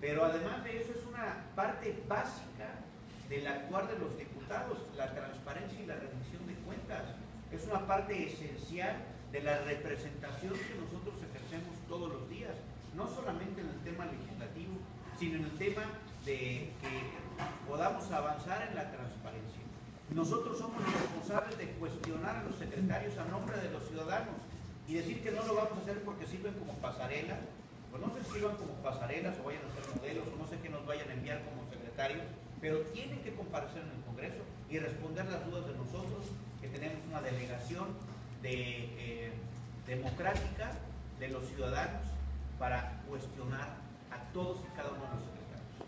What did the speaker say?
Pero además de eso es una parte básica del actuar de los diputados, la transparencia y la rendición de cuentas. Es una parte esencial de la representación que nosotros ejercemos todos los días, no solamente en el tema legislativo, sino en el tema de que podamos avanzar en la transparencia. Nosotros somos responsables de cuestionar a los secretarios a nombre de los ciudadanos y decir que no lo vamos a hacer porque sirven como pasarela, pues no sé si sirvan como pasarelas o vayan a ser modelos o no sé qué nos vayan a enviar como secretarios, pero tienen que comparecer en el Congreso y responder las dudas de nosotros, que tenemos una delegación de, eh, democrática de los ciudadanos para cuestionar a todos y cada uno de los